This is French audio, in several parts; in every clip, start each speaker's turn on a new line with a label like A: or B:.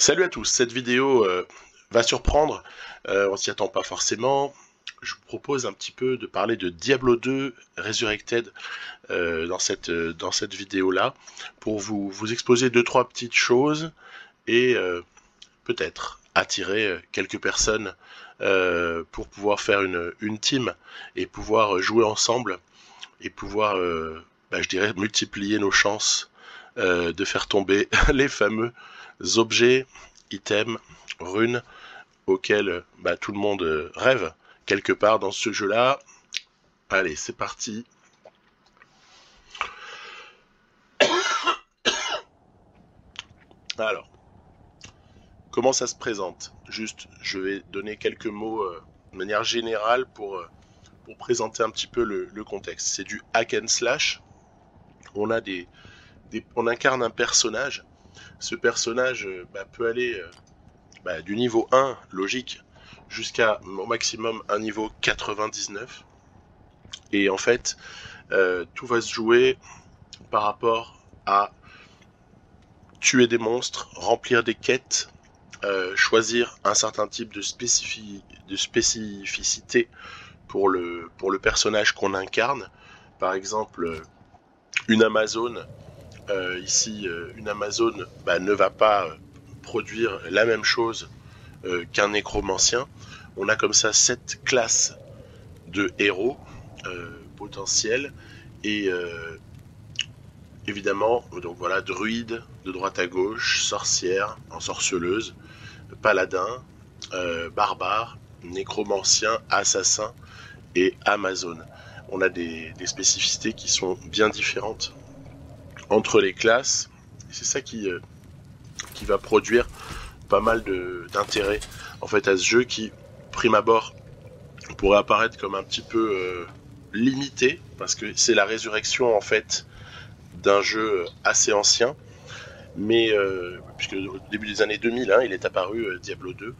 A: Salut à tous, cette vidéo euh, va surprendre, euh, on s'y attend pas forcément. Je vous propose un petit peu de parler de Diablo 2 Resurrected euh, dans cette, dans cette vidéo-là, pour vous, vous exposer deux, trois petites choses et peut-être attirer quelques personnes pour pouvoir faire une, une team et pouvoir jouer ensemble et pouvoir, bah, je dirais, multiplier nos chances de faire tomber les fameux objets, items, runes auxquels bah, tout le monde euh, rêve quelque part dans ce jeu-là. Allez, c'est parti. Alors, comment ça se présente? Juste, je vais donner quelques mots euh, de manière générale pour, euh, pour présenter un petit peu le, contexte. C'est du hack and slash. On a des, on incarne un personnage ce personnage euh, bah, peut aller euh, bah, du niveau 1, logique, jusqu'à au maximum un niveau 99. Et en fait, euh, tout va se jouer par rapport à tuer des monstres, remplir des quêtes, choisir un certain type de, de spécificité pour le, pour le personnage qu'on incarne. Par exemple, une Amazone euh, ici, euh, une Amazon bah, ne va pas euh, produire la même chose qu'un nécromancien. On a comme ça sept classes de héros potentiels et évidemment, donc voilà, druide de droite à gauche, sorcière, ensorceleuse, paladin, barbare, nécromancien, assassin et amazone. On a des, spécificités qui sont bien différentes entre les classes. C'est ça qui, euh, qui va produire pas mal d'intérêt en fait à ce jeu qui, prime abord, pourrait apparaître comme un petit peu euh, limité parce que c'est la résurrection en fait d'un jeu assez ancien. Mais euh, puisque au début des années 2000, hein, il est apparu Diablo 2.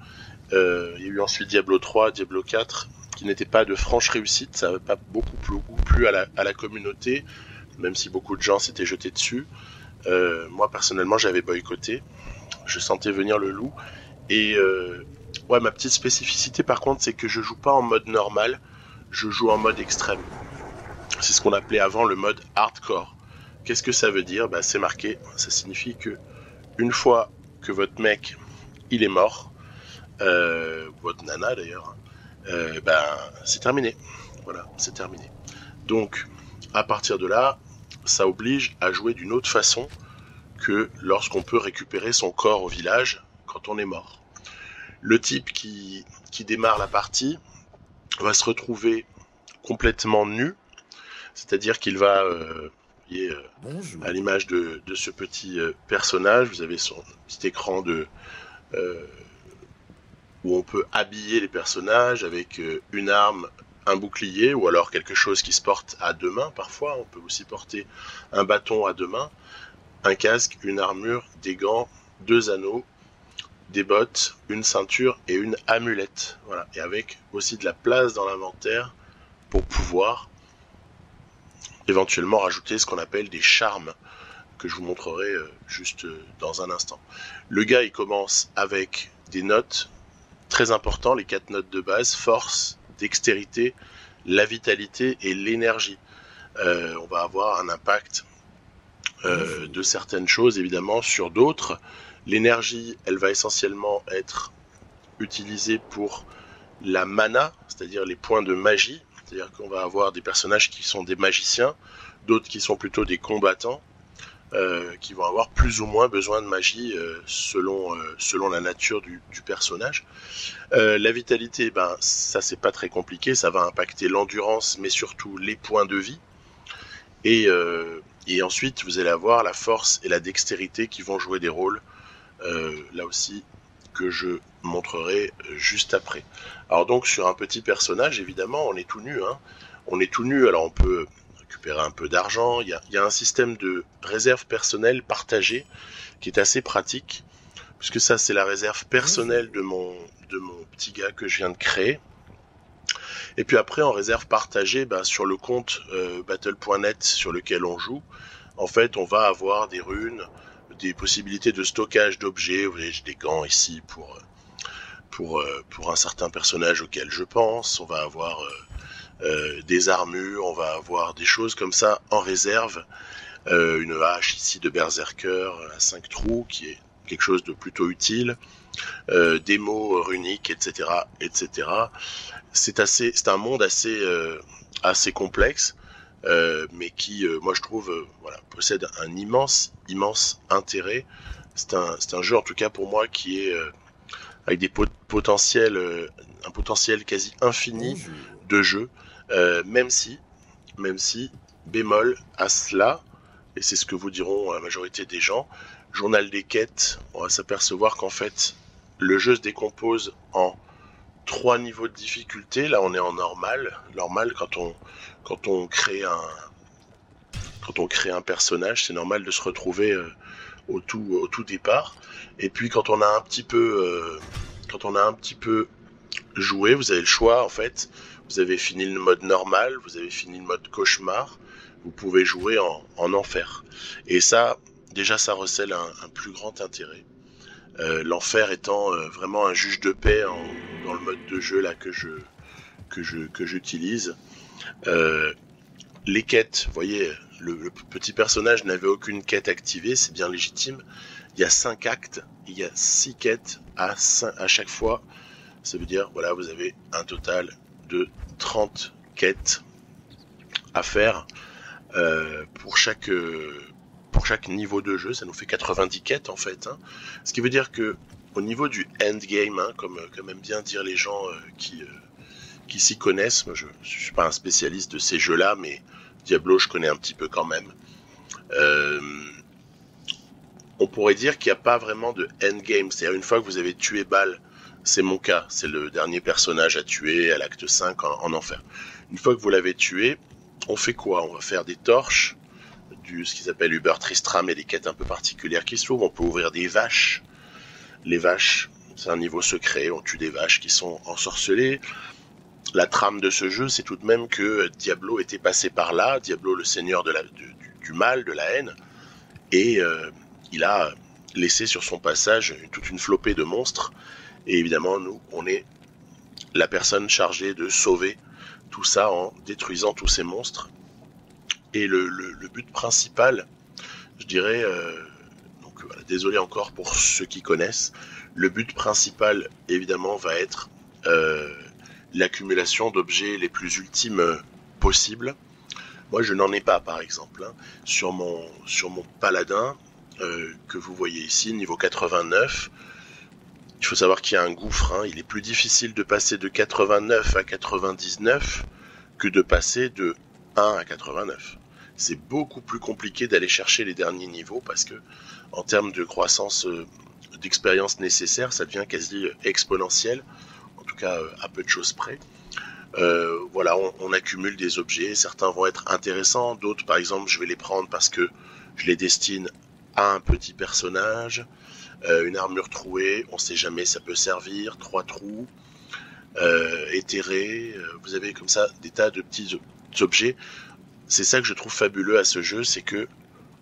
A: il y a eu ensuite Diablo 3, Diablo 4, qui n'étaient pas de franche réussite. Ça n'avait pas beaucoup plu, à, la, à la communauté même si beaucoup de gens s'étaient jetés dessus. Euh, moi personnellement j'avais boycotté, je sentais venir le loup. Et euh, ouais, ma petite spécificité par contre c'est que je joue pas en mode normal, je joue en mode extrême. C'est ce qu'on appelait avant le mode hardcore. Qu'est-ce que ça veut dire? Bah, C'est marqué, ça signifie que une fois que votre mec il est mort, euh, votre nana d'ailleurs, ben c'est terminé. Voilà, c'est terminé. Donc à partir de là, ça oblige à jouer d'une autre façon que lorsqu'on peut récupérer son corps au village quand on est mort. Le type qui, qui démarre la partie va se retrouver complètement nu, c'est-à-dire qu'il va, euh, euh à l'image de, de, ce petit euh, personnage, vous avez son petit écran de euh, où on peut habiller les personnages avec une arme, un bouclier ou alors quelque chose qui se porte à deux mains parfois. On peut aussi porter un bâton à deux mains, un casque, une armure, des gants, deux anneaux, des bottes, une ceinture et une amulette. Voilà. Et avec aussi de la place dans l'inventaire pour pouvoir éventuellement rajouter ce qu'on appelle des charmes que je vous montrerai euh, juste euh, dans un instant. Le gars, il commence avec des notes très importantes, les quatre notes de base, force, dextérité, la vitalité et l'énergie. Euh, on va avoir un impact euh, de certaines choses évidemment sur d'autres. L'énergie, elle va essentiellement être utilisée pour la mana, c'est-à-dire les points de magie. C'est-à-dire qu'on va avoir des personnages qui sont des magiciens, d'autres qui sont plutôt des combattants. Euh, qui vont avoir plus ou moins besoin de magie euh, selon, euh, selon la nature du, du personnage. la vitalité, ben, ça c'est pas très compliqué, ça va impacter l'endurance, mais surtout les points de vie. Et, et ensuite, vous allez avoir la force et la dextérité qui vont jouer des rôles, là aussi, que je montrerai juste après. Alors donc sur un petit personnage, évidemment, on est tout nu. Hein. On est tout nu, alors on peut récupérer un peu d'argent. Il y a, un système de réserve personnelle partagée qui est assez pratique, puisque ça c'est la réserve personnelle de mon, de mon petit gars que je viens de créer. Et puis après, en réserve partagée, bah, sur le compte euh, battle.net sur lequel on joue, en fait, on va avoir des runes, des possibilités de stockage d'objets. Vous voyez, j'ai des gants ici pour, pour, pour un certain personnage auquel je pense. On va avoir des armures, on va avoir des choses comme ça en réserve. une hache ici de berserker à 5 trous qui est quelque chose de plutôt utile. des mots runiques, etc., etc. C'est assez, c'est un monde assez, assez complexe. Euh, mais qui, euh, moi je trouve, euh, voilà, possède un immense, immense intérêt. C'est un, c'est un jeu en tout cas pour moi qui est avec des potentiels, un potentiel quasi infini de jeu, même si, même si, bémol à cela, et c'est ce que vous diront la majorité des gens, journal des quêtes, on va s'apercevoir qu'en fait, le jeu se décompose en trois niveaux de difficulté. Là, on est en normal. Normal quand on quand on crée un quand on crée un personnage, c'est normal de se retrouver euh, au tout au tout départ. Et puis quand on a un petit peu euh, quand on a un petit peu joué, vous avez le choix en fait. Vous avez fini le mode normal, vous avez fini le mode cauchemar. Vous pouvez jouer en, en enfer. Et ça, déjà, ça recèle un, plus grand intérêt. Euh, l'enfer étant vraiment un juge de paix dans le mode de jeu là que je que je que j'utilise. Euh, les quêtes, vous voyez, le, petit personnage n'avait aucune quête activée, c'est bien légitime. Il y a 5 actes, il y a 6 quêtes à, à chaque fois. Ça veut dire, voilà, vous avez un total de 30 quêtes à faire euh, pour chaque pour chaque niveau de jeu. Ça nous fait 90 quêtes en fait. Hein. Ce qui veut dire que au niveau du endgame, hein, comme, comme aiment bien dire les gens euh, qui qui s'y connaissent. Moi, je ne suis pas un spécialiste de ces jeux-là, mais Diablo, je connais un petit peu quand même. Euh, on pourrait dire qu'il n'y a pas vraiment de endgame. C'est-à-dire, une fois que vous avez tué Bal, c'est mon cas, c'est le dernier personnage à tuer à l'acte 5 en, enfer. Une fois que vous l'avez tué, on fait quoi? On va faire des torches, du, ce qu'ils appellent Uber Tristram et des quêtes un peu particulières qui s'ouvrent. On peut ouvrir des vaches. Les vaches, c'est un niveau secret. On tue des vaches qui sont ensorcelées la trame de ce jeu, c'est tout de même que Diablo était passé par là, Diablo le seigneur du, mal, de la haine, et euh, il a laissé sur son passage toute une flopée de monstres, et évidemment, nous, on est la personne chargée de sauver tout ça en détruisant tous ces monstres. Et le, but principal, je dirais, euh, donc désolé encore pour ceux qui connaissent, le but principal, évidemment, va être euh, l'accumulation d'objets les plus ultimes possibles. Moi, je n'en ai pas, par exemple. Hein. Sur, mon, sur mon paladin, euh, que vous voyez ici, niveau 89, il faut savoir qu'il y a un gouffre. Hein. Il est plus difficile de passer de 89 à 99 que de passer de 1 à 89. C'est beaucoup plus compliqué d'aller chercher les derniers niveaux parce que, en termes de croissance euh, d'expérience nécessaire, ça devient quasi exponentiel cas euh, à peu de choses près. Euh, voilà, on, accumule des objets. Certains vont être intéressants, d'autres, par exemple, je vais les prendre parce que je les destine à un petit personnage. Euh, une armure trouée, on sait jamais, ça peut servir. Trois trous, éthérés. vous avez comme ça des tas de petits objets. C'est ça que je trouve fabuleux à ce jeu, c'est que,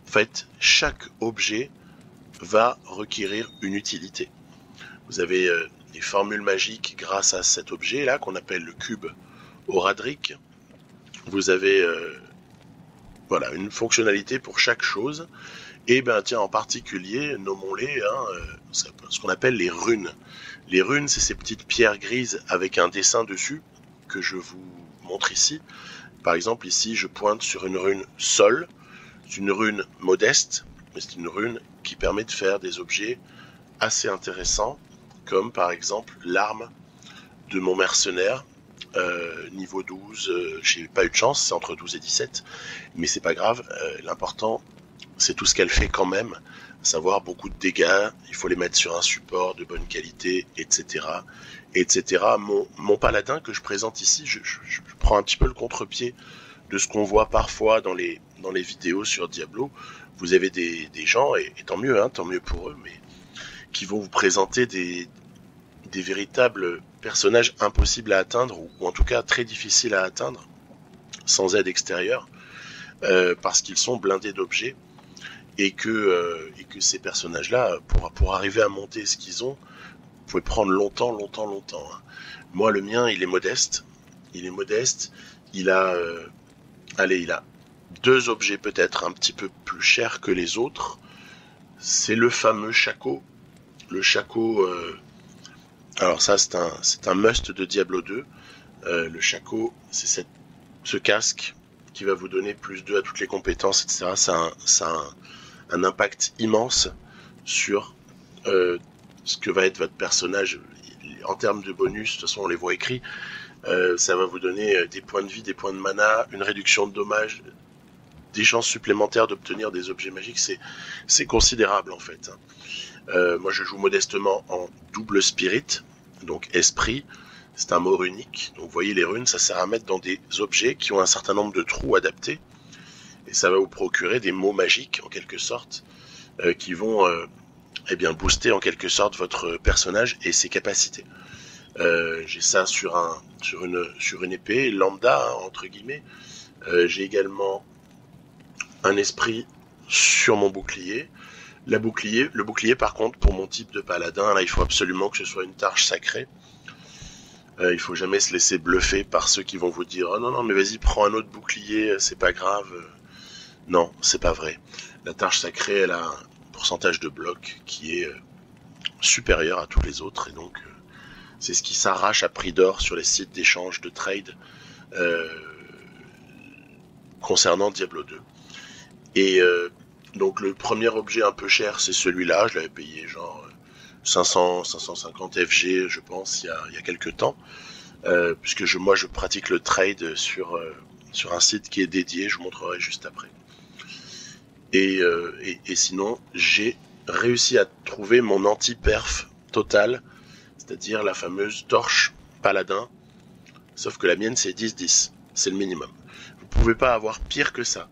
A: en fait, chaque objet va requérir une utilité. Vous avez des formules magiques grâce à cet objet là qu'on appelle le cube Oradric. Vous avez euh, voilà une fonctionnalité pour chaque chose. Et ben tiens en particulier nommons-les hein, euh, ce qu'on appelle les runes. Les runes c'est ces petites pierres grises avec un dessin dessus que je vous montre ici. Par exemple ici je pointe sur une rune Sol. C'est une rune modeste, mais c'est une rune qui permet de faire des objets assez intéressants comme par exemple l'arme de mon mercenaire, euh, niveau 12, euh, j'ai pas eu de chance, c'est entre 12 et 17, mais c'est pas grave, euh, l'important c'est tout ce qu'elle fait quand même, savoir beaucoup de dégâts, il faut les mettre sur un support de bonne qualité, etc. etc. Mon, mon paladin que je présente ici, je, prends un petit peu le contre-pied de ce qu'on voit parfois dans les, dans les vidéos sur Diablo. Vous avez des, gens, et, et tant mieux, hein, tant mieux pour eux, mais qui vont vous présenter des, des véritables personnages impossibles à atteindre, ou, en tout cas très difficiles à atteindre, sans aide extérieure, euh, parce qu'ils sont blindés d'objets. Et que, et que ces personnages-là, pour, pour arriver à monter ce qu'ils ont, pouvez prendre longtemps, longtemps, longtemps. Hein. Moi, le mien, il est modeste. Il est modeste. Il a, allez, il a deux objets peut-être un petit peu plus chers que les autres. C'est le fameux Chaco. Le Chaco, alors ça, c'est un, c'est un must de Diablo 2. Euh, le Chaco, c'est cette, ce casque qui va vous donner plus 2 à toutes les compétences, etc. Ça a un, un, impact immense sur euh, ce que va être votre personnage en termes de bonus. De toute façon, on les voit écrits. Euh, ça va vous donner des points de vie, des points de mana, une réduction de dommages, des chances supplémentaires d'obtenir des objets magiques. C'est, considérable en fait. Euh, moi, je joue modestement en double spirit, donc esprit. C'est un mot unique. Donc, vous voyez, les runes, ça sert à mettre dans des objets qui ont un certain nombre de trous adaptés. Et ça va vous procurer des mots magiques, en quelque sorte, euh, qui vont euh, eh bien, booster en quelque sorte votre personnage et ses capacités. j'ai ça sur, un, sur, une, sur une épée lambda, hein, entre guillemets. j'ai également un esprit sur mon bouclier. La bouclier, le bouclier par contre pour mon type de paladin, là il faut absolument que ce soit une tâche sacrée. Euh, il faut jamais se laisser bluffer par ceux qui vont vous dire oh non non mais vas-y prends un autre bouclier, c'est pas grave. Non, c'est pas vrai. La tâche sacrée elle a un pourcentage de bloc qui est euh, supérieur à tous les autres et donc euh, c'est ce qui s'arrache à prix d'or sur les sites d'échange de trade euh, concernant Diablo 2. Et donc le premier objet un peu cher, c'est celui-là. Je l'avais payé genre 500, 550 FG, je pense, il y a, il y a quelques temps. Puisque je, moi, je pratique le trade sur, sur un site qui est dédié. Je vous montrerai juste après. Et, euh, et sinon, j'ai réussi à trouver mon anti-perf total, c'est-à-dire la fameuse torche paladin. Sauf que la mienne, c'est 10-10. C'est le minimum. Vous pouvez pas avoir pire que ça.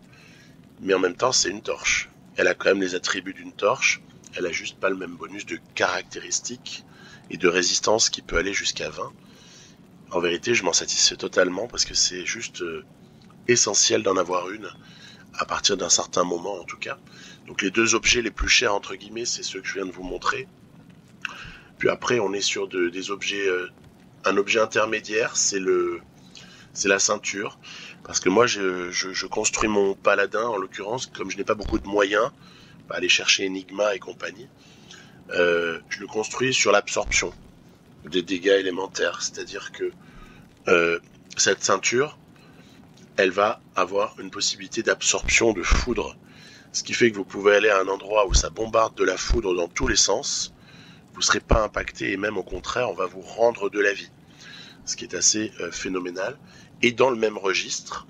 A: Mais en même temps, c'est une torche elle a quand même les attributs d'une torche. Elle a juste pas le même bonus de caractéristiques et de résistance qui peut aller jusqu'à 20. En vérité, je m'en satisfais totalement parce que c'est juste euh, essentiel d'en avoir une à partir d'un certain moment en tout cas. Donc les deux objets les plus chers entre guillemets, c'est ceux que je viens de vous montrer. Puis après, on est sur des objets, euh, un objet intermédiaire, c'est le, c'est la ceinture. Parce que moi, je, construis mon paladin, en l'occurrence, comme je n'ai pas beaucoup de moyens, pas aller chercher Enigma et compagnie, euh, je le construis sur l'absorption des dégâts élémentaires. C'est-à-dire que euh, cette ceinture, elle va avoir une possibilité d'absorption de foudre. Ce qui fait que vous pouvez aller à un endroit où ça bombarde de la foudre dans tous les sens. Vous ne serez pas impacté et même au contraire, on va vous rendre de la vie. Ce qui est assez euh, phénoménal. Et dans le même registre,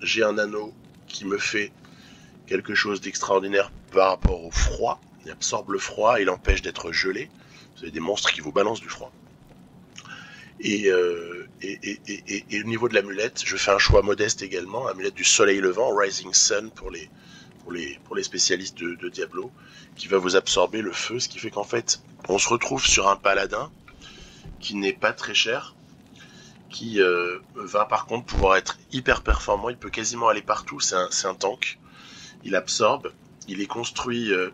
A: j'ai un anneau qui me fait quelque chose d'extraordinaire par rapport au froid. Il absorbe le froid, il empêche d'être gelé. Vous avez des monstres qui vous balancent du froid. Euh, et, et, et, et, au niveau de l'amulette, je fais un choix modeste également, amulette du soleil levant, Rising Sun pour les, pour les, pour les spécialistes de, de Diablo, qui va vous absorber le feu, ce qui fait qu'en fait, on se retrouve sur un paladin qui n'est pas très cher, qui euh, va par contre pouvoir être hyper performant. Il peut quasiment aller partout. C'est un, un, tank. Il absorbe. Il est construit. Euh,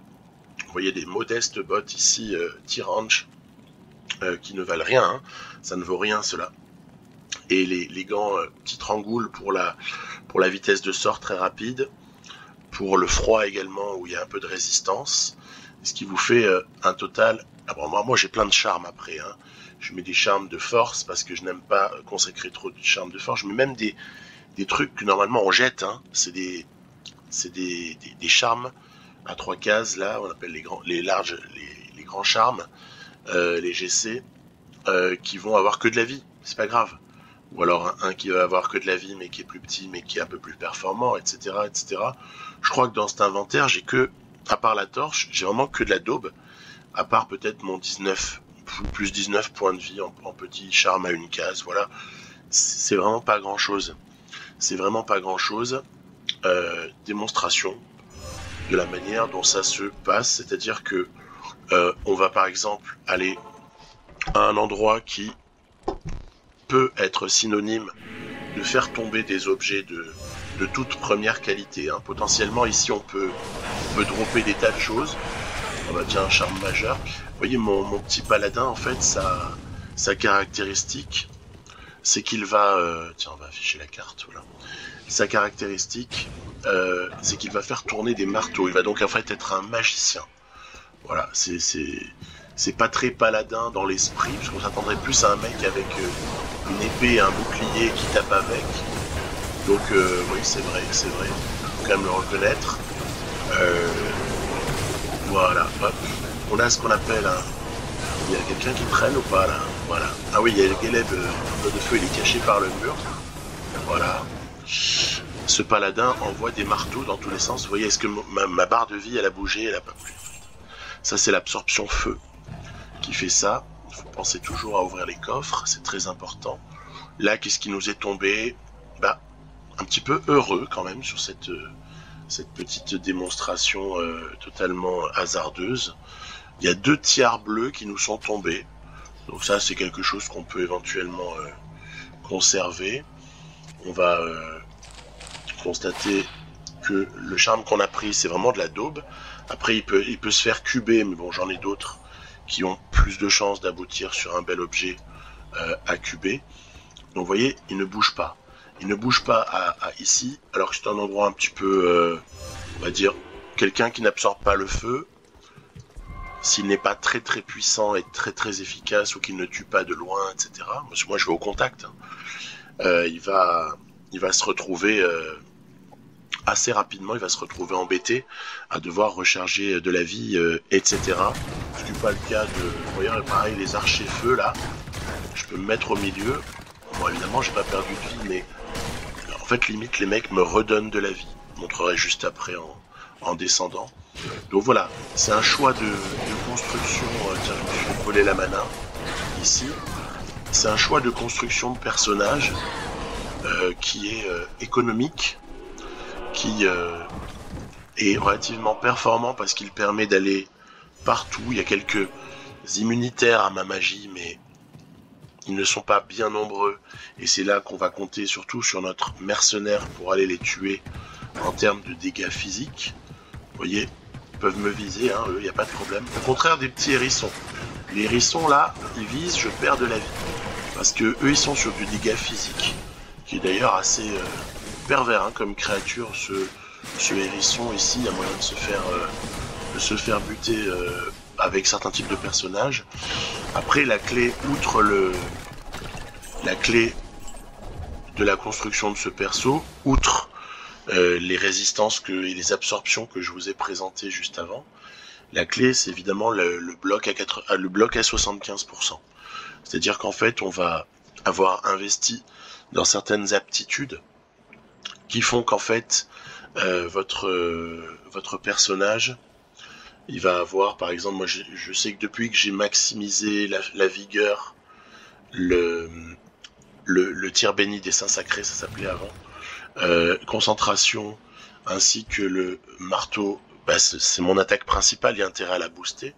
A: vous voyez des modestes bottes ici, euh, T-Ranch, euh, qui ne valent rien. Hein. Ça ne vaut rien cela. Et les, les gants euh, rangoule pour la, pour la vitesse de sort très rapide. Pour le froid également, où il y a un peu de résistance. Ce qui vous fait un total. Ah moi, moi j'ai plein de charme après. Hein je mets des charmes de force parce que je n'aime pas consacrer trop de charmes de force. Je mets même des, des trucs que normalement on jette. Hein. C'est des, c'est des, des, charmes à trois cases là. On appelle les grands, les larges, les, les grands charmes, euh, les GC, euh, qui vont avoir que de la vie. C'est pas grave. Ou alors un, qui va avoir que de la vie mais qui est plus petit mais qui est un peu plus performant, etc., etc. Je crois que dans cet inventaire j'ai que, à part la torche, j'ai vraiment que de la daube. À part peut-être mon 19 plus 19 points de vie en, petit charme à une case. Voilà, c'est vraiment pas grand chose. C'est vraiment pas grand chose. Euh, démonstration de la manière dont ça se passe, c'est-à-dire que euh, on va par exemple aller un endroit qui peut être synonyme de faire tomber des objets de, toute première qualité. Hein. Potentiellement ici on peut, on peut dropper des tas de choses. On a déjà un charme majeur. Vous voyez mon, mon petit paladin en fait sa, sa caractéristique c'est qu'il va euh, tiens on va afficher la carte voilà. Sa caractéristique euh, c'est qu'il va faire tourner des marteaux. Il va donc en fait être un magicien. Voilà, c'est c'est pas très paladin dans l'esprit, parce qu'on s'attendrait plus à un mec avec euh, une épée et un bouclier qui tape avec. Donc euh, oui, c'est vrai, c'est vrai. Faut quand même le reconnaître. Euh, voilà, hop. On a ce qu'on appelle un... Il y a quelqu'un qui traîne ou pas là? Voilà. Ah oui, il y a le Geleb de feu, il est caché par le mur. Voilà. Ce paladin envoie des marteaux dans tous les sens. Vous voyez, est-ce que ma, ma barre de vie, elle a bougé? Elle a pas plu. Ça, c'est l'absorption feu qui fait ça. Il faut penser toujours à ouvrir les coffres, c'est très important. Là, qu'est-ce qui nous est tombé? Bah, un petit peu heureux quand même sur cette, cette petite démonstration euh, totalement hasardeuse. Il y a deux tiers bleus qui nous sont tombés. Donc ça, c'est quelque chose qu'on peut éventuellement euh, conserver. On va euh, constater que le charme qu'on a pris, c'est vraiment de la daube. Après, il peut, il peut se faire cuber, mais bon, j'en ai d'autres qui ont plus de chances d'aboutir sur un bel objet euh, à cuber. Donc vous voyez, il ne bouge pas. Il ne bouge pas à, ici, alors que c'est un endroit un petit peu, euh, on va dire, quelqu'un qui n'absorbe pas le feu, s'il n'est pas très très puissant et très très efficace ou qu'il ne tue pas de loin, etc. Moi je vais au contact. Hein. Euh, il va se retrouver assez rapidement, il va se retrouver embêté à devoir recharger de la vie, euh, etc. Ce n'est pas le cas de, voyez, pareil, les archers feu là, je peux me mettre au milieu. Bon, évidemment, j'ai pas perdu de vie, mais en fait, limite, les mecs me redonnent de la vie. Je montrerai juste après en, en descendant. Donc voilà, c'est un choix de, de construction. Euh, tiens, je vais voler la mana ici. C'est un choix de construction de personnage euh, qui est euh, économique qui euh, est relativement performant parce qu'il permet d'aller partout. Il y a quelques immunitaires à ma magie, mais ils ne sont pas bien nombreux. Et c'est là qu'on va compter surtout sur notre mercenaire pour aller les tuer en termes de dégâts physiques. Vous voyez, ils peuvent me viser, hein, eux, il n'y a pas de problème. Au contraire des petits hérissons. Les hérissons, là, ils visent, je perds de la vie. Parce que eux, ils sont sur du dégât physique, qui est d'ailleurs assez... Euh, pervers hein, comme créature, ce, hérisson ici. Il y a moyen de se faire, euh, de se faire buter euh, avec certains types de personnages. Après, la clé, outre le, la clé de la construction de ce perso, outre euh, les résistances que, et les absorptions que je vous ai présentées juste avant, la clé, c'est évidemment bloc à 4, le bloc à 75%. C'est-à-dire qu'en fait, on va avoir investi dans certaines aptitudes font qu'en fait euh, votre euh, votre personnage il va avoir par exemple moi je, sais que depuis que j'ai maximisé la, vigueur le, le, le tir béni des saints sacrés ça s'appelait avant euh, concentration ainsi que le marteau bah, c'est mon attaque principale il y a intérêt à la booster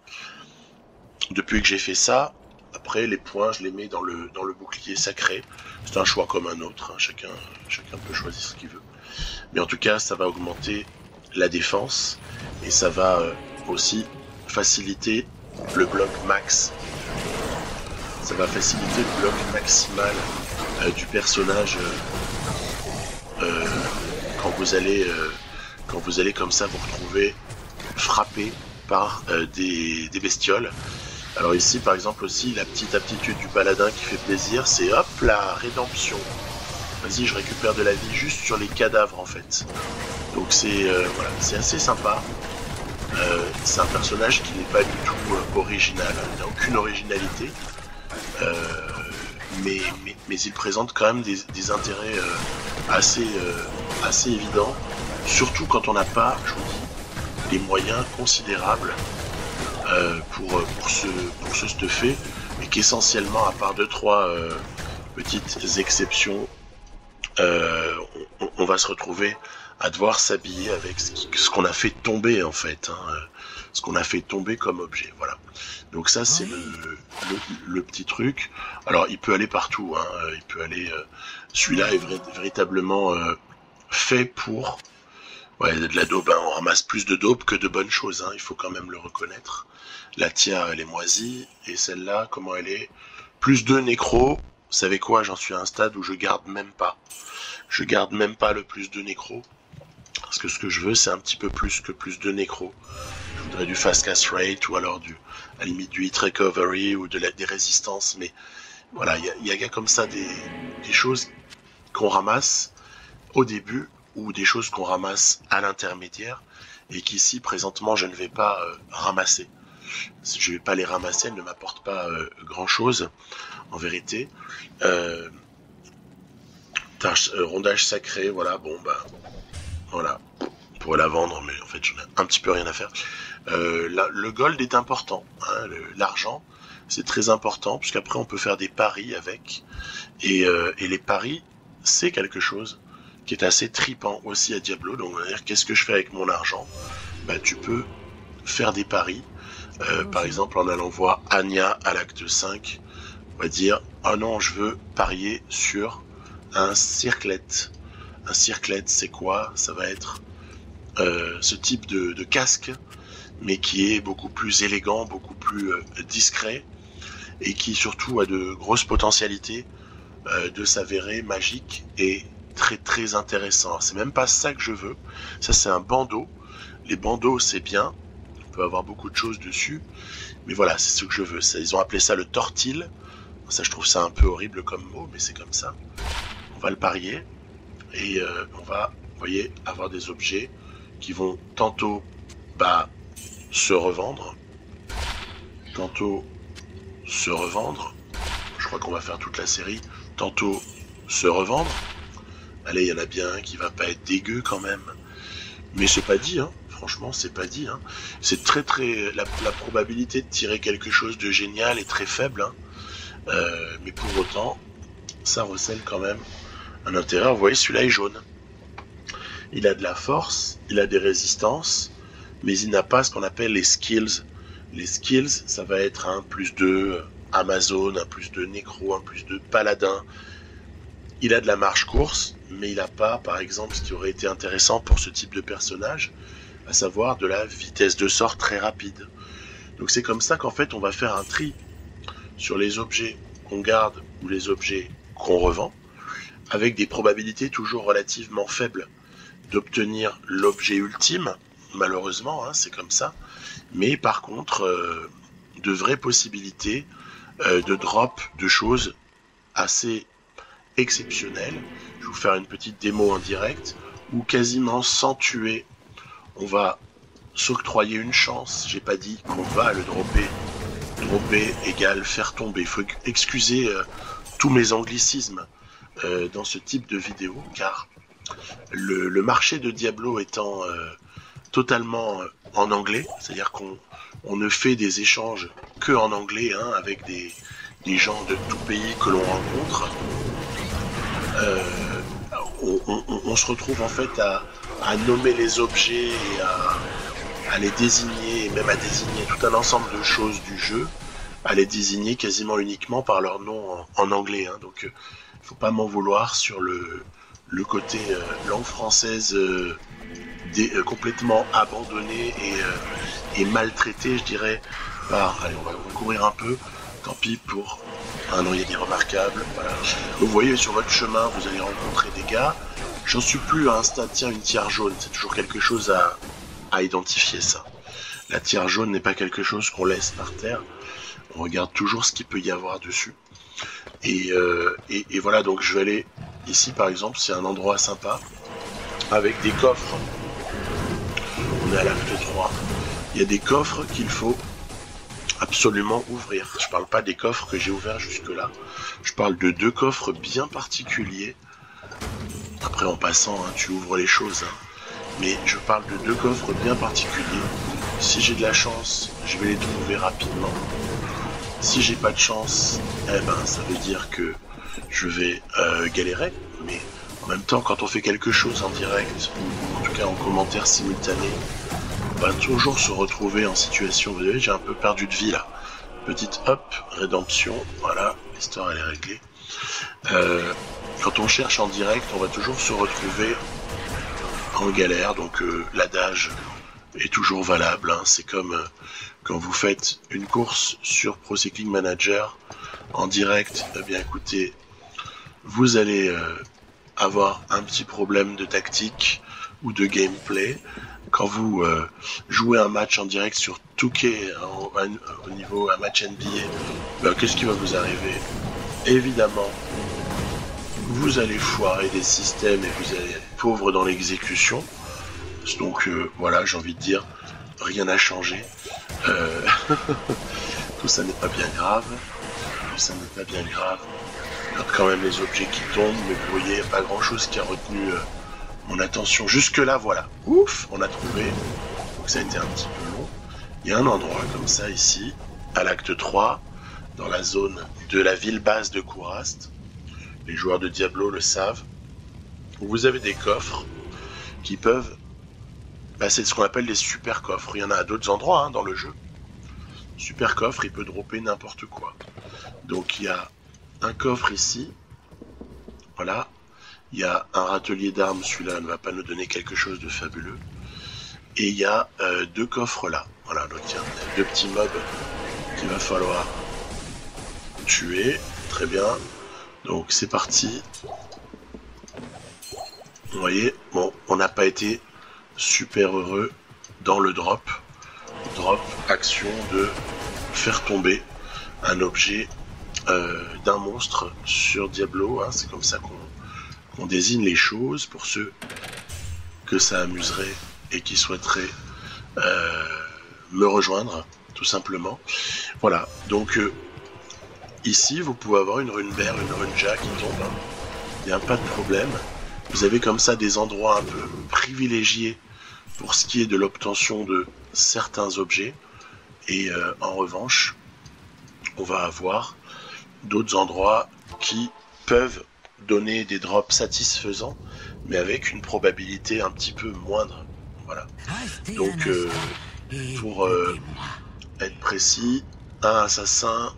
A: depuis que j'ai fait ça après, les points, je les mets dans le, dans le bouclier sacré. C'est un choix comme un autre. Hein. Chacun, chacun peut choisir ce qu'il veut. Mais en tout cas, ça va augmenter la défense et ça va euh, aussi faciliter le bloc max. Ça va faciliter le bloc maximal euh, du personnage euh, quand vous allez quand vous allez comme ça vous retrouver frappé par des, bestioles alors ici, par exemple aussi, la petite aptitude du paladin qui fait plaisir, c'est hop la rédemption. Vas-y, je récupère de la vie juste sur les cadavres en fait. Donc c'est euh, voilà, c'est assez sympa. Euh, c'est un personnage qui n'est pas du tout euh, original, il n'a aucune originalité. mais, mais, il présente quand même des, intérêts assez, évidents, surtout quand on n'a pas, je vous dis, des moyens considérables pour, pour, pour ce stuffer, et qu'essentiellement, à part deux, trois petites exceptions, euh, on, on, va se retrouver à devoir s'habiller avec ce qu'on a fait tomber en fait, hein, ce qu'on a fait tomber comme objet. Voilà. Donc ça c'est le, le, le, petit truc. Alors il peut aller partout. Hein, il peut aller. celui-là est véritablement fait pour ouais, de la dope. Hein. On ramasse plus de dope que de bonnes choses, il faut quand même le reconnaître. La tiare, elle est moisie, et celle-là, comment elle est? Plus de nécro. Vous savez quoi J'en suis à un stade où je garde même pas. Je garde même pas le plus de nécro. Parce que ce que je veux, c'est un petit peu plus que plus de nécro. Je voudrais du fast cast rate ou alors du, à la limite du hit recovery ou des résistances. Mais voilà, il y a, comme ça des, choses qu'on ramasse au début ou des choses qu'on ramasse à l'intermédiaire et qu'ici présentement je ne vais pas euh, ramasser. Je ne vais pas les ramasser, elles ne m'apportent pas euh, grand chose en vérité. Euh, euh, rondage sacré, voilà, bon bah voilà, on pourrait la vendre, mais en fait j'en ai un petit peu rien à faire. Euh, le gold est important, hein, l'argent c'est très important, puisqu'après on peut faire des paris avec, et, euh, et les paris c'est quelque chose qui est assez tripant aussi à Diablo, donc on va dire qu'est-ce que je fais avec mon argent? Bah tu peux faire des paris, euh, par exemple en allant voir Anya à l'acte 5, on va dire, oh non je veux parier sur un circlet. Un circlet, c'est quoi? Ça va être euh, ce type de, casque, mais qui est beaucoup plus élégant, beaucoup plus euh, discret, et qui surtout a de grosses potentialités euh, de s'avérer magique et très très intéressant. C'est même pas ça que je veux. Ça c'est un bandeau. Les bandeaux c'est bien. On peut avoir beaucoup de choses dessus. Mais voilà, c'est ce que je veux. ils ont appelé ça le tortil. Ça je trouve ça un peu horrible comme mot, mais c'est comme ça on va le parier et euh, on va, vous voyez, avoir des objets qui vont tantôt bah, se revendre, tantôt se revendre. Je crois qu'on va faire toute la série. Tantôt se revendre. Allez, il y en a bien un qui va pas être dégueu quand même. Mais c'est pas dit, hein. Franchement, c'est pas dit. Hein. C'est très très la, probabilité de tirer quelque chose de génial est très faible. Hein. Euh, mais pour autant, ça recèle quand même à l'intérieur, vous voyez, celui-là est jaune. Il a de la force, il a des résistances, mais il n'a pas ce qu'on appelle les skills. Les skills, ça va être un plus de Amazon, un plus de Necro, un plus de Paladin. Il a de la marche course, mais il n'a pas, par exemple, ce qui aurait été intéressant pour ce type de personnage, à savoir de la vitesse de sort très rapide. Donc c'est comme ça qu'en fait on va faire un tri sur les objets qu'on garde ou les objets qu'on revend avec des probabilités toujours relativement faibles d'obtenir l'objet ultime, malheureusement, hein, c'est comme ça, mais par contre, euh, de vraies possibilités euh, de drop de choses assez exceptionnelles. Je vais vous faire une petite démo en direct, où quasiment sans tuer, on va s'octroyer une chance. J'ai pas dit qu'on va le dropper. Dropper égale faire tomber. Il faut excuser euh, tous mes anglicismes. Euh, dans ce type de vidéo, car le, marché de Diablo étant euh, totalement en anglais, c'est-à-dire qu'on on ne fait des échanges que en anglais, hein, avec des, des, gens de tout pays que l'on rencontre, on, se retrouve en fait à, à nommer les objets et à, à, les désigner, même à désigner tout un ensemble de choses du jeu, à les désigner quasiment uniquement par leur nom en, anglais. Hein. Donc faut pas m'en vouloir sur le, le côté euh, langue française euh, euh, complètement abandonné et, et, maltraité, je dirais, par. Allez, on va, courir un peu. Tant pis pour un des remarquable. Voilà. vous voyez, sur votre chemin, vous allez rencontrer des gars. J'en suis plus à un stade, tiens, une tiare jaune. C'est toujours quelque chose à, à identifier, ça. La tiare jaune n'est pas quelque chose qu'on laisse par terre. On regarde toujours ce qu'il peut y avoir dessus. Euh, et, voilà, donc je vais aller ici par exemple, c'est un endroit sympa, avec des coffres. On est à l'acte 3. Il y a des coffres qu'il faut absolument ouvrir. Je parle pas des coffres que j'ai ouverts jusque-là. Je parle de deux coffres bien particuliers. Après, en passant, hein, tu ouvres les choses. Hein. Mais je parle de deux coffres bien particuliers. Si j'ai de la chance, je vais les trouver rapidement. Si j'ai pas de chance, eh ben ça veut dire que je vais euh, galérer. Mais en même temps, quand on fait quelque chose en direct, ou en tout cas en commentaire simultané, on va toujours se retrouver en situation. Vous voyez, j'ai un peu perdu de vie là. Petite hop, rédemption, voilà, l'histoire elle est réglée. Euh, quand on cherche en direct, on va toujours se retrouver en galère, donc l'adage est toujours valable. Hein. C'est comme quand vous faites une course sur Pro Cycling Manager en direct. Eh bien, écoutez, vous allez avoir un petit problème de tactique ou de gameplay quand vous euh, jouez un match en direct sur Touquet au niveau un match NBA, ben, qu'est-ce qui va vous arriver? Évidemment, vous allez foirer des systèmes et vous allez être pauvre dans l'exécution. Donc euh, voilà, j'ai envie de dire, rien n'a changé. Euh, tout ça n'est pas bien grave. Tout ça n'est pas bien grave. Il y a quand même les objets qui tombent, mais vous voyez, pas grand chose qui a retenu mon attention. Jusque-là, voilà. Ouf, on a trouvé. Donc ça a été un petit peu long. Il y a un endroit comme ça ici, à l'acte 3, dans la zone de la ville base de Kourast. Les joueurs de Diablo le savent. Vous avez des coffres qui peuvent. Bah, c'est ce qu'on appelle des super coffres. Il y en a à d'autres endroits hein, dans le jeu. Super coffre, il peut dropper n'importe quoi. Donc il y a un coffre ici. Voilà, il y a un râtelier d'armes, celui-là ne va pas nous donner quelque chose de fabuleux. Et il y a euh, deux coffres là. Voilà, donc il y a deux petits mobs qu'il va falloir tuer. Très bien. Donc c'est parti. Vous voyez, on n'a pas été super heureux dans le drop. Drop, action de faire tomber un objet euh, d'un monstre sur Diablo. Hein, c'est comme ça qu'on on désigne les choses pour ceux que ça amuserait et qui souhaiteraient euh, me rejoindre, tout simplement. Voilà, donc euh, ici, vous pouvez avoir une rune vert, une rune jack qui tombe. Il n'y a pas de problème. Vous avez comme ça des endroits un peu privilégiés pour ce qui est de l'obtention de certains objets. Et euh, en revanche, on va avoir d'autres endroits qui peuvent donner des drops satisfaisants, mais avec une probabilité un petit peu moindre. Voilà. Donc, euh, pour euh, être précis, un assassin,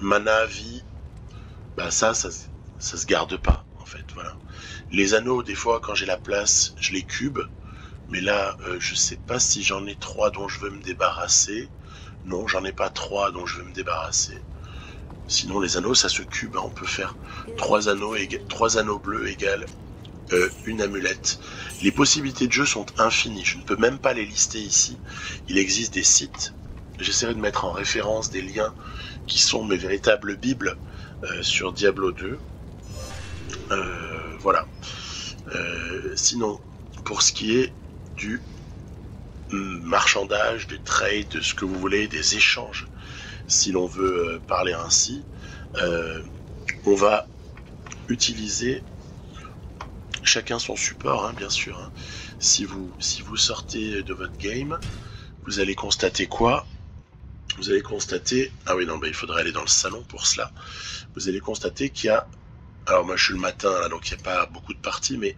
A: mana, vie, bah ça, ça, ça se garde pas, en fait. Voilà. Les anneaux, des fois, quand j'ai la place, je les cube. Mais là, euh, je sais pas si j'en ai trois dont je veux me débarrasser. Non, j'en ai pas trois dont je veux me débarrasser. Sinon, les anneaux, ça se cube. Hein. On peut faire trois anneaux, trois anneaux bleus égale euh, une amulette. Les possibilités de jeu sont infinies. Je ne peux même pas les lister ici. Il existe des sites. J'essaierai de mettre en référence des liens qui sont mes véritables bibles euh, sur Diablo 2. Euh, voilà. sinon, pour ce qui est du marchandage, du trade, de ce que vous voulez, des échanges si l'on veut euh, parler ainsi, euh, on va utiliser chacun son support, hein, bien sûr. Hein. Si, vous, si vous sortez de votre game, vous allez constater quoi? Vous allez constater... Ah oui, non, bah, il faudrait aller dans le salon pour cela. Vous allez constater qu'il y a... Alors moi je suis le matin, là, donc il n'y a pas beaucoup de parties, mais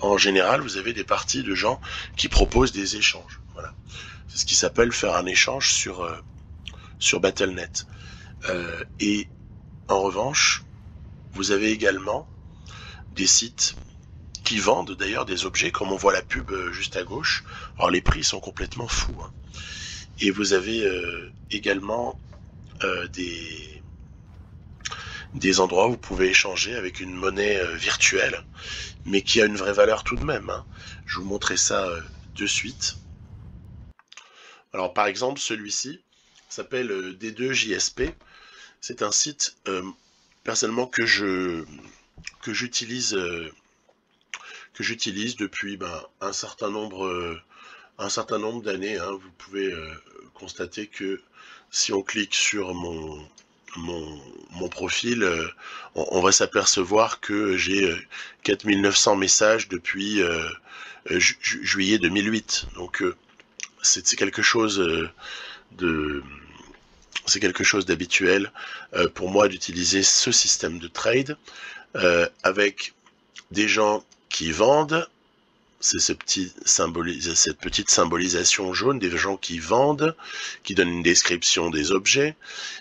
A: en, général, vous avez des parties de gens qui proposent des échanges. Voilà. C'est ce qui s'appelle faire un échange sur... Euh, sur Battle.net. Euh, et en revanche, vous avez également des sites qui vendent d'ailleurs des objets, comme on voit la pub euh, juste à gauche. Alors les prix sont complètement fous. Hein. Et vous avez euh, également des, des endroits où vous pouvez échanger avec une monnaie virtuelle, mais qui a une vraie valeur tout de même. Hein. Je vous montrer ça de suite. Alors par exemple celui-ci, s'appelle euh, D2JSP. C'est un site euh, personnellement que je que j'utilise euh, que j'utilise depuis ben, un certain nombre un certain nombre d'années. Hein. Vous pouvez constater que si on clique sur mon mon, profil, on, va s'apercevoir que j'ai 4900 messages depuis juillet 2008. Donc c'est quelque chose de c'est quelque chose d'habituel euh, pour moi d'utiliser ce système de trade euh, avec des gens qui vendent, c'est cette petite symbolisation jaune, des gens qui vendent, qui donnent une description des objets,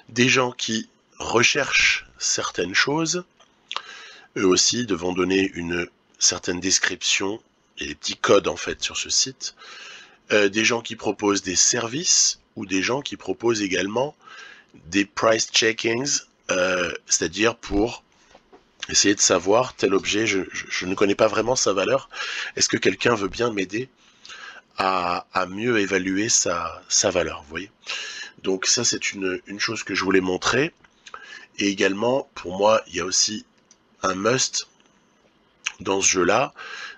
A: des gens qui recherchent certaines choses, eux aussi devront donner une certaines descriptions et des petits codes en fait sur ce site. Euh, des gens qui proposent des services ou des gens qui proposent également des price checkings, euh, c'est-à-dire pour essayer de savoir tel objet, je, ne connais pas vraiment sa valeur. Est-ce que quelqu'un veut bien m'aider à, mieux évaluer sa, valeur, vous voyez? Donc ça, c'est une, une chose que je voulais montrer. Et également, pour moi, il y a aussi un must dans ce jeu-là,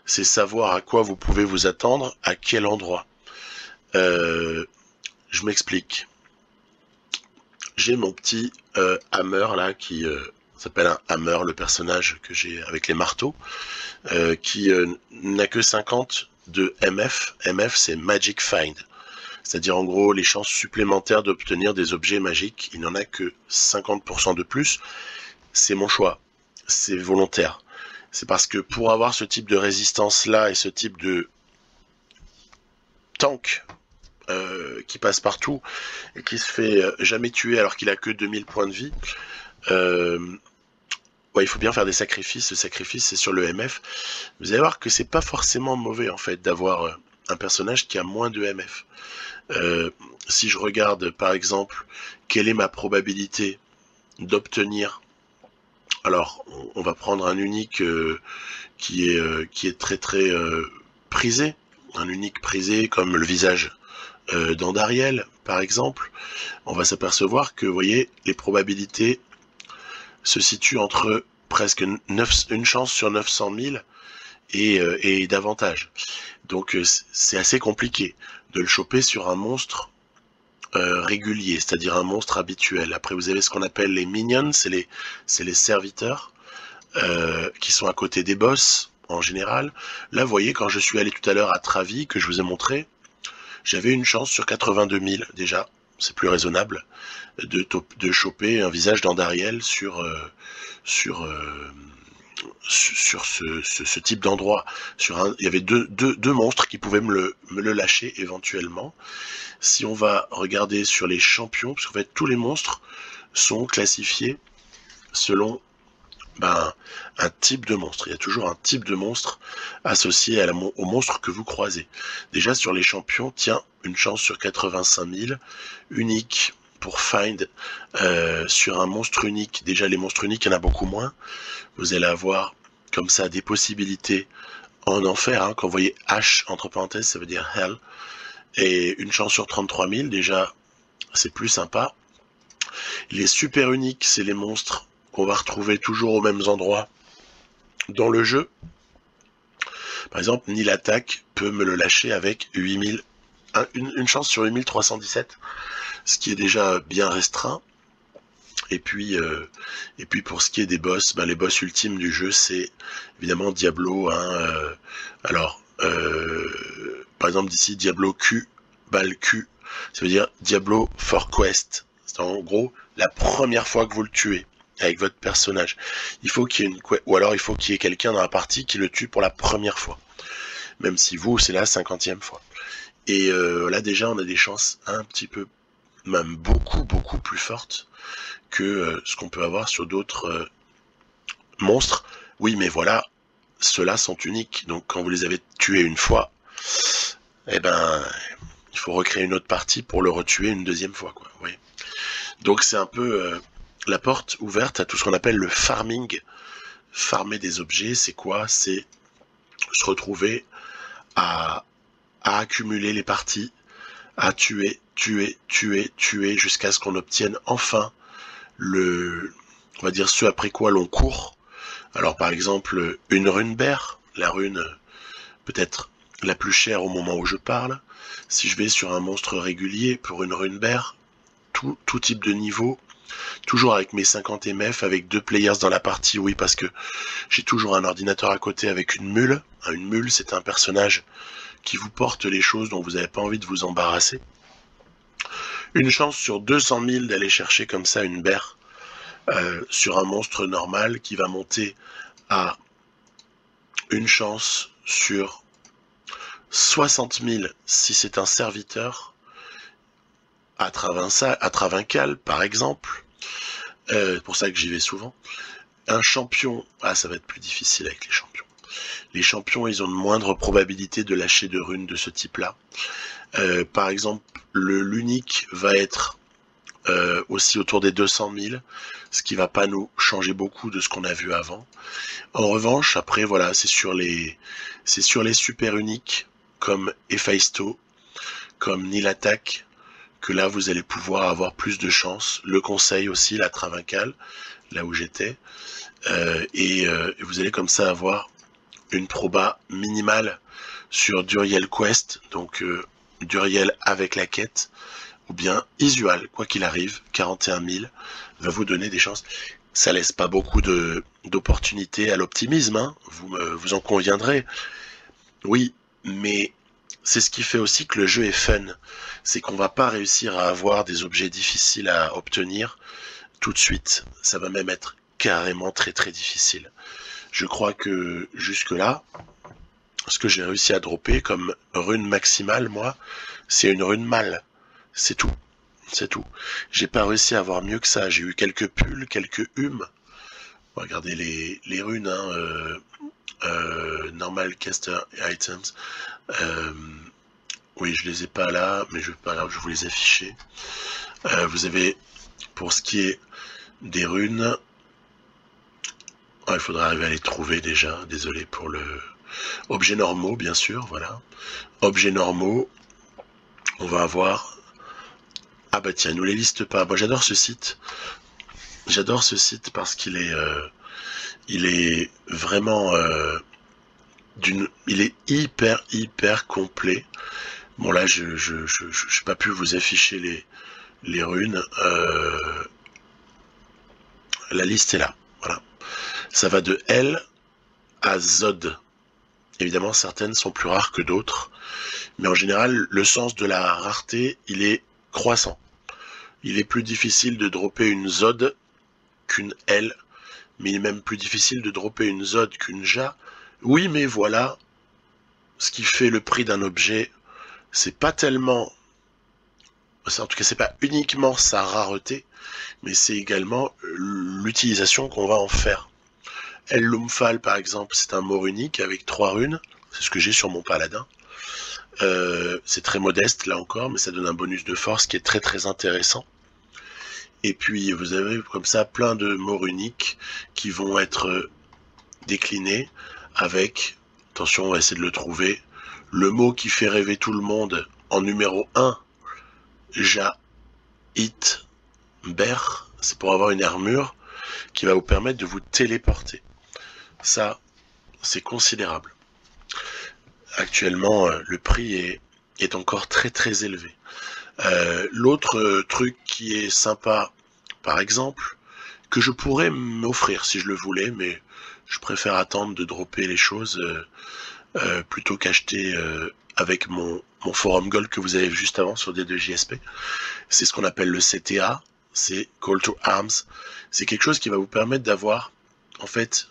A: c'est savoir à quoi vous pouvez vous attendre, à quel endroit. Euh, je m'explique. J'ai mon petit euh, hammer là qui euh, s'appelle un hammer, le personnage que j'ai avec les marteaux, qui n'a que 50 de MF. MF c'est Magic Find. C'est-à-dire en gros les chances supplémentaires d'obtenir des objets magiques. Il n'en a que 50% de plus. C'est mon choix. C'est volontaire. C'est parce que pour avoir ce type de résistance là et ce type de tank euh, qui passe partout et qui se fait euh, jamais tuer alors qu'il a que 2000 points de vie, euh, ouais, il faut bien faire des sacrifices. Le sacrifice, c'est sur le MF. Vous allez voir que c'est pas forcément mauvais en fait d'avoir un personnage qui a moins de MF. si je regarde par exemple quelle est ma probabilité d'obtenir alors, on va prendre un unique euh, qui, est, euh, qui est très très euh, prisé, un unique prisé comme le visage d'Andariel, par exemple. On va s'apercevoir que, vous voyez, les probabilités se situent entre presque 9, une chance sur 900 000 et, et davantage. Donc, c'est assez compliqué de le choper sur un monstre euh, régulier, c'est-à-dire un monstre habituel. Après, vous avez ce qu'on appelle les minions, c'est les, les serviteurs euh, qui sont à côté des boss en général. Là, vous voyez, quand je suis allé tout à l'heure à Travi, que je vous ai montré, j'avais une chance sur 82 000 déjà, c'est plus raisonnable, de, de choper un visage d'Andariel sur, euh, sur, sur ce, type d'endroit. Il y avait deux monstres qui pouvaient me le, me le lâcher éventuellement. Si on va regarder sur les champions, parce qu'en fait tous les monstres sont classifiés selon ben, un type de monstre. Il y a toujours un type de monstre associé au monstre que vous croisez. Déjà sur les champions, tiens, une chance sur 85 000, unique pour find euh, sur un monstre unique. Déjà les monstres uniques, il y en a beaucoup moins. Vous allez avoir comme ça des possibilités en enfer. Hein. Quand vous voyez H entre parenthèses, ça veut dire hell. Et une chance sur 33 000, déjà, c'est plus sympa. Les super uniques, c'est les monstres qu'on va retrouver toujours aux mêmes endroits dans le jeu. Par exemple, Nil Attack peut me le lâcher avec 8000, une, chance sur 8317, ce qui est déjà bien restreint. Et puis, euh, et puis pour ce qui est des boss, ben les boss ultimes du jeu, c'est évidemment Diablo. Hein, euh, alors, euh, par exemple d'ici Diablo Q, balle Q, ça veut dire Diablo for Quest. C'est en gros la première fois que vous le tuez avec votre personnage. Il faut qu'il y ait une ou alors il faut qu'il y ait quelqu'un dans la partie qui le tue pour la première fois. Même si vous, c'est la cinquantième fois. Et là déjà, on a des chances un petit peu, même beaucoup, beaucoup plus fortes que euh, ce qu'on peut avoir sur d'autres euh, monstres. Oui, mais voilà, ceux-là sont uniques. Donc quand vous les avez tués une fois, eh ben, il faut recréer une autre partie pour le retuer une deuxième fois, quoi. Donc c'est un peu euh, la porte ouverte à tout ce qu'on appelle le farming. Farmer des objets, c'est quoi? C'est se retrouver à, accumuler les parties, à tuer, tuer, tuer, tuer, jusqu'à ce qu'on obtienne enfin le, on va dire ce après quoi l'on court. Alors par exemple une rune bear, la rune peut-être la plus chère au moment où je parle. Si je vais sur un monstre régulier pour une rune bear, tout, tout type de niveau, toujours avec mes 50 MF, avec deux players dans la partie, oui, parce que j'ai toujours un ordinateur à côté avec une mule. Une mule, c'est un personnage qui vous porte les choses dont vous n'avez pas envie de vous embarrasser une chance sur 200 000 d'aller chercher comme ça une berre euh, sur un monstre normal qui va monter à une chance sur 60 000 si c'est un serviteur à Travincal par exemple. Euh, pour ça que j'y vais souvent. Un champion, ah ça va être plus difficile avec les champions. les champions, ils ont de moindres probabilités de lâcher de runes de ce type-là. Euh, par exemple, le l'unique va être euh, aussi autour des 200 000, ce qui va pas nous changer beaucoup de ce qu'on a vu avant. En revanche, après, voilà, c'est sur les, c'est sur les super uniques comme Ephaisto, comme Nilatak, que là vous allez pouvoir avoir plus de chance. Le conseil aussi, la Travincale, là où j'étais. Euh, et vous allez comme ça avoir une proba minimale sur Duriel Quest, donc Duriel avec la quête, ou bien Isual, quoi qu'il arrive, 41 000, va vous donner des chances. Ça laisse pas beaucoup d'opportunités à l'optimisme, hein. vous, vous en conviendrez. Oui, mais c'est ce qui fait aussi que le jeu est fun. C'est qu'on va pas réussir à avoir des objets difficiles à obtenir tout de suite. Ça va même être carrément très très difficile. Je crois que jusque là, ce que j'ai réussi à dropper comme rune maximale, moi, c'est une rune mâle. C'est tout. C'est tout. J'ai pas réussi à avoir mieux que ça. J'ai eu quelques pulls, quelques humes. Regardez les, les runes, hein, euh, normal caster items. Euh, oui, je les ai pas là, mais je pas je vous les afficher. vous avez, pour ce qui est des runes, il faudra arriver à les trouver déjà. Désolé pour le, Objets normaux, bien sûr, voilà. Objets normaux, on va avoir... Ah bah tiens, nous les liste pas. Moi j'adore ce site. J'adore ce site parce qu'il est, euh, il est vraiment euh, d'une, il est hyper hyper complet. Bon là, je je je je, pas pu vous afficher les les runes. Euh, la liste est là. Voilà. Ça va de L à Zod. Évidemment, certaines sont plus rares que d'autres, mais en général, le sens de la rareté, il est croissant. Il est plus difficile de dropper une Zod qu'une L, mais il est même plus difficile de dropper une Zod qu'une Ja. Oui, mais voilà, ce qui fait le prix d'un objet, c'est pas tellement, en tout cas, c'est pas uniquement sa rareté, mais c'est également l'utilisation qu'on va en faire. El Lumfal, par exemple, c'est un mort unique avec trois runes. C'est ce que j'ai sur mon paladin. Euh, c'est très modeste là encore, mais ça donne un bonus de force qui est très très intéressant. Et puis vous avez comme ça plein de morts uniques qui vont être euh, déclinés avec, attention on va essayer de le trouver, le mot qui fait rêver tout le monde en numéro 1, Ja, It, Ber, c'est pour avoir une armure qui va vous permettre de vous téléporter. Ça, c'est considérable. Actuellement, euh, le prix est, est encore très très élevé. Euh, l'autre truc qui est sympa, par exemple, que je pourrais m'offrir si je le voulais, mais je préfère attendre de dropper les choses euh, plutôt qu'acheter avec mon, forum gold que vous avez vu juste avant sur D2JSP. C'est ce qu'on appelle le CTA, c'est Call to Arms. C'est quelque chose qui va vous permettre d'avoir en fait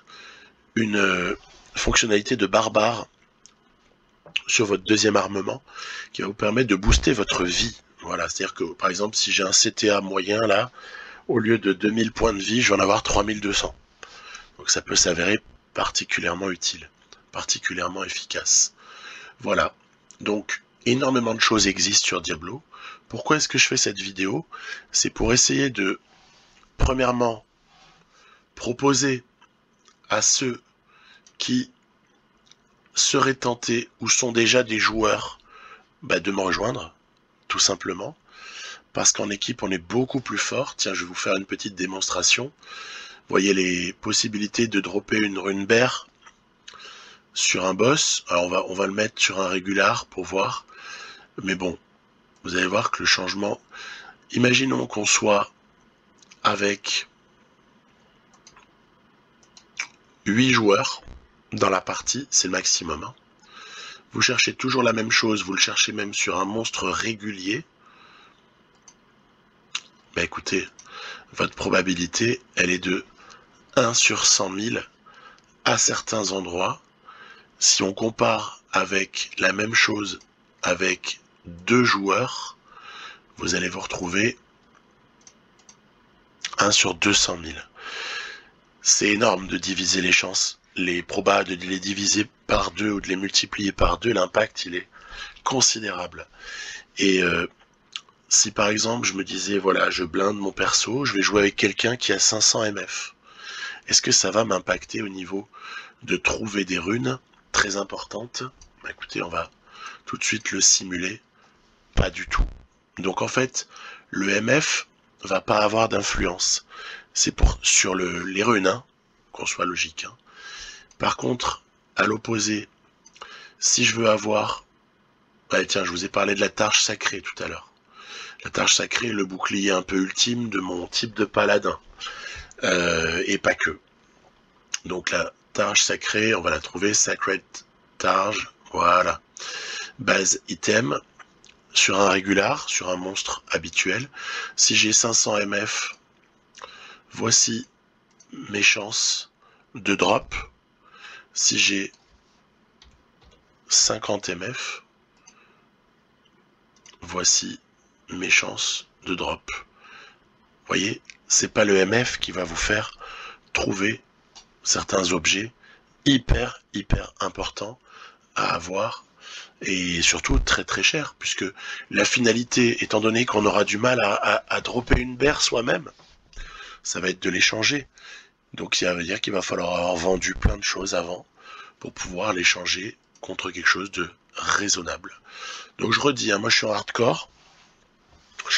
A: une euh, fonctionnalité de barbare sur votre deuxième armement qui va vous permettre de booster votre vie. Voilà, c'est-à-dire que par exemple, si j'ai un CTA moyen là, au lieu de 2000 points de vie, je vais en avoir 3200. Donc ça peut s'avérer particulièrement utile, particulièrement efficace. Voilà. Donc énormément de choses existent sur Diablo. Pourquoi est-ce que je fais cette vidéo? C'est pour essayer de, premièrement, proposer à ceux qui seraient tentés ou sont déjà des joueurs bah, de me rejoindre, tout simplement. Parce qu'en équipe, on est beaucoup plus fort. Tiens, je vais vous faire une petite démonstration. Vous voyez les possibilités de dropper une rune bear sur un boss. Alors on va, on va le mettre sur un régular pour voir. Mais bon, vous allez voir que le changement... Imaginons qu'on soit avec 8 joueurs dans la partie, c'est le maximum. Hein. Vous cherchez toujours la même chose, vous le cherchez même sur un monstre régulier. Bah écoutez, votre probabilité, elle est de 1 sur 100 000 à certains endroits. Si on compare avec la même chose avec deux joueurs, vous allez vous retrouver 1 sur 200 000. C'est énorme de diviser les chances. les probas de les diviser par deux ou de les multiplier par deux, l'impact il est considérable. Et euh, si par exemple je me disais voilà je blinde mon perso, je vais jouer avec quelqu'un qui a 500 MF, est-ce que ça va m'impacter au niveau de trouver des runes très importantes? Bah, Écoutez, on va tout de suite le simuler. Pas du tout. Donc en fait, le MF va pas avoir d'influence. C'est pour sur le, les runes, hein, qu'on soit logique. Hein. Par contre, à l'opposé, si je veux avoir... Bah, tiens, je vous ai parlé de la tâche sacrée tout à l'heure. La tâche sacrée le bouclier un peu ultime de mon type de paladin. Euh, et pas que. Donc la tâche sacrée, on va la trouver, Sacred Targe, voilà. Base item, sur un régular, sur un monstre habituel. Si j'ai 500 MF, voici mes chances de drop. Si j'ai 50 MF, voici mes chances de drop. Vous voyez, c'est pas le MF qui va vous faire trouver certains objets hyper, hyper importants à avoir et surtout très très cher puisque la finalité étant donné qu'on aura du mal à, à, dropper une berre soi-même ça va être de l'échanger. Donc ça veut dire qu'il va falloir avoir vendu plein de choses avant pour pouvoir l'échanger contre quelque chose de raisonnable. Donc je redis hein, moi je suis en hardcore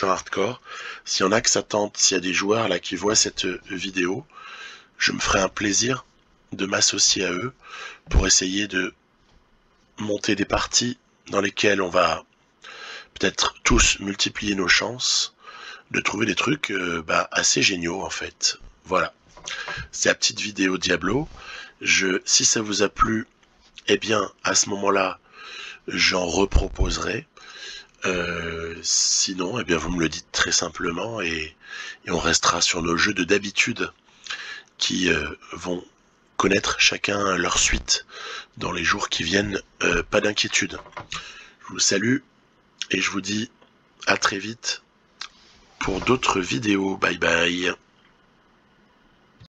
A: en hardcore s'il y en a que ça tente s'il y a des joueurs là qui voient cette vidéo je me ferai un plaisir de m'associer à eux pour essayer de monter des parties dans lesquelles on va peut-être tous multiplier nos chances de trouver des trucs euh, bah, assez géniaux en fait. Voilà. C'est la petite vidéo Diablo. Si ça vous a plu, eh bien à ce moment-là, j'en reproposerai. Euh, sinon, eh bien vous me le dites très simplement et, on restera sur nos jeux de d'habitude qui euh, vont connaître chacun leur suite dans les jours qui viennent. Euh, pas d'inquiétude. Je vous salue et je vous dis à très vite pour d'autres vidéos. Bye bye.